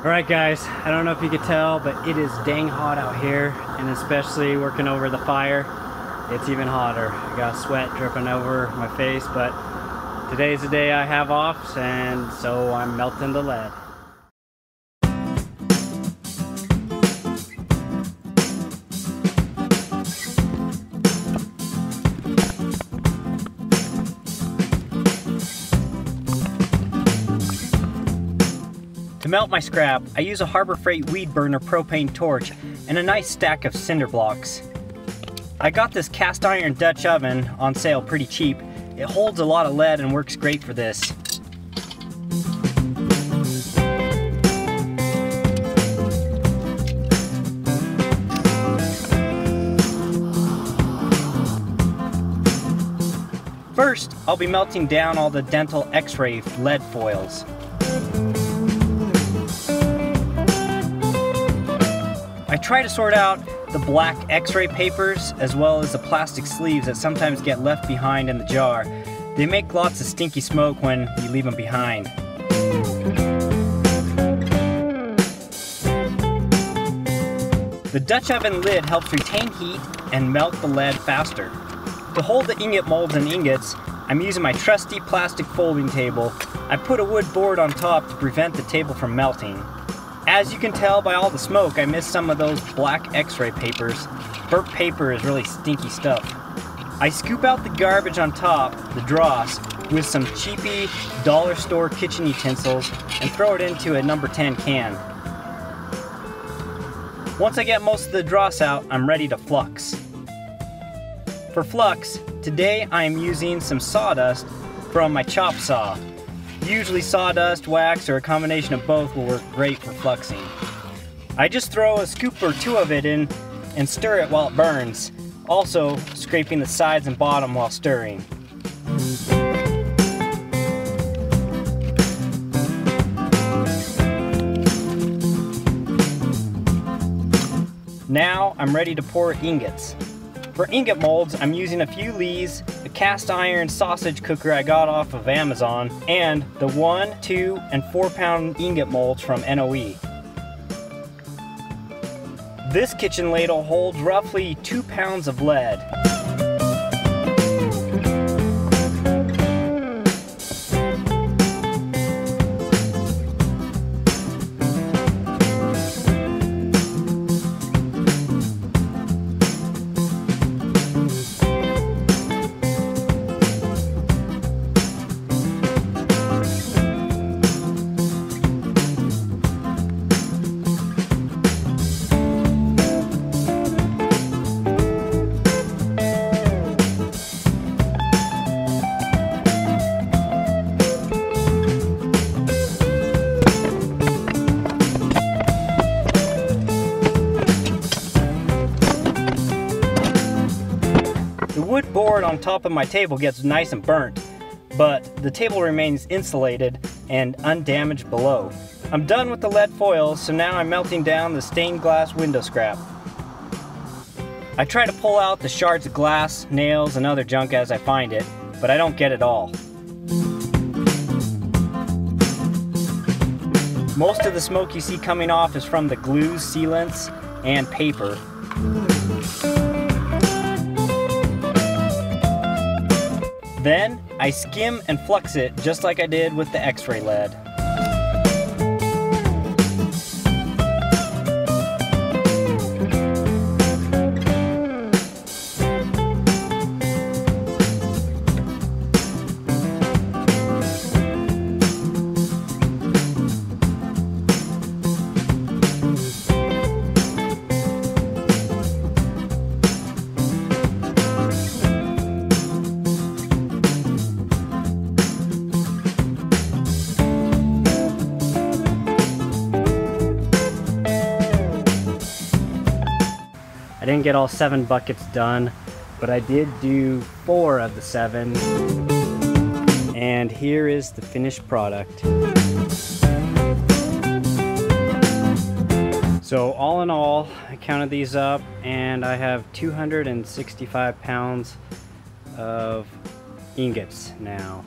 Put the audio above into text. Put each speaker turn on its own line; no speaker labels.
Alright guys, I don't know if you could tell, but it is dang hot out here, and especially working over the fire, it's even hotter. I got sweat dripping over my face, but today's the day I have off, and so I'm melting the lead. To melt my scrap, I use a Harbor Freight weed burner propane torch and a nice stack of cinder blocks. I got this cast iron Dutch oven on sale pretty cheap. It holds a lot of lead and works great for this. First, I'll be melting down all the dental x-ray lead foils. Try to sort out the black x-ray papers as well as the plastic sleeves that sometimes get left behind in the jar. They make lots of stinky smoke when you leave them behind. The Dutch oven lid helps retain heat and melt the lead faster. To hold the ingot molds and ingots, I'm using my trusty plastic folding table. I put a wood board on top to prevent the table from melting. As you can tell by all the smoke, I missed some of those black x-ray papers. Burnt paper is really stinky stuff. I scoop out the garbage on top, the dross, with some cheapy dollar store kitchen utensils and throw it into a number 10 can. Once I get most of the dross out, I'm ready to flux. For flux, today I am using some sawdust from my chop saw. Usually sawdust, wax, or a combination of both will work great for fluxing. I just throw a scoop or two of it in and stir it while it burns, also scraping the sides and bottom while stirring. Now I'm ready to pour ingots. For ingot molds, I'm using a few Lees, a cast iron sausage cooker I got off of Amazon, and the 1, 2, and 4 pound ingot molds from NOE. This kitchen ladle holds roughly 2 pounds of lead. The wood board on top of my table gets nice and burnt, but the table remains insulated and undamaged below. I'm done with the lead foil, so now I'm melting down the stained glass window scrap. I try to pull out the shards of glass, nails, and other junk as I find it, but I don't get it all. Most of the smoke you see coming off is from the glues, sealants, and paper. Then, I skim and flux it just like I did with the x-ray lead. I didn't get all seven buckets done, but I did do four of the seven. And here is the finished product. So all in all, I counted these up and I have 265 pounds of ingots now.